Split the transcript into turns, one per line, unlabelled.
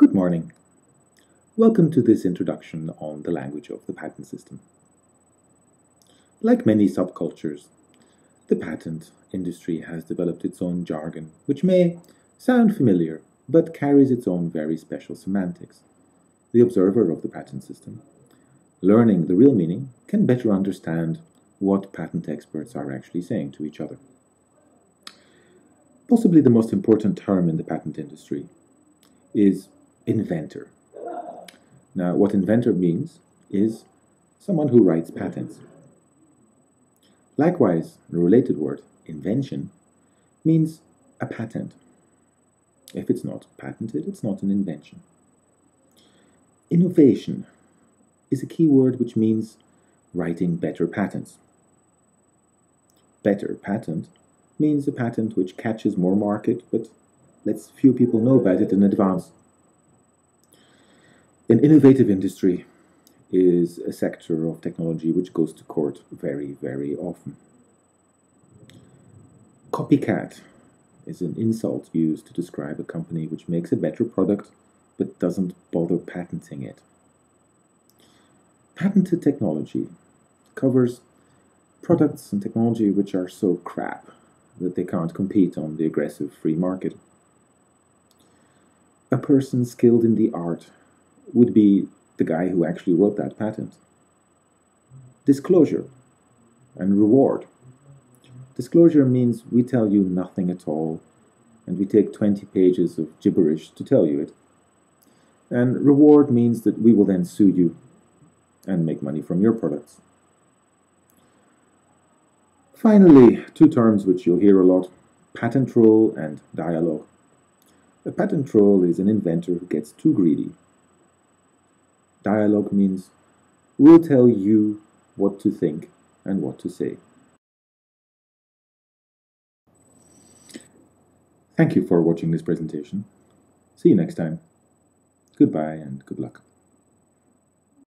Good morning. Welcome to this introduction on the language of the patent system. Like many subcultures, the patent industry has developed its own jargon, which may sound familiar but carries its own very special semantics. The observer of the patent system, learning the real meaning, can better understand what patent experts are actually saying to each other. Possibly the most important term in the patent industry is inventor. Now, what inventor means is someone who writes patents. Likewise, the related word, invention, means a patent. If it's not patented, it's not an invention. Innovation is a key word which means writing better patents. Better patent means a patent which catches more market but lets few people know about it in advance. An innovative industry is a sector of technology which goes to court very, very often. Copycat is an insult used to describe a company which makes a better product but doesn't bother patenting it. Patented technology covers products and technology which are so crap that they can't compete on the aggressive free market. A person skilled in the art would be the guy who actually wrote that patent. Disclosure and reward. Disclosure means we tell you nothing at all, and we take 20 pages of gibberish to tell you it. And reward means that we will then sue you and make money from your products. Finally, two terms which you'll hear a lot patent troll and dialogue. A patent troll is an inventor who gets too greedy. Dialogue means we'll tell you what to think and what to say. Thank you for watching this presentation. See you next time. Goodbye and good luck.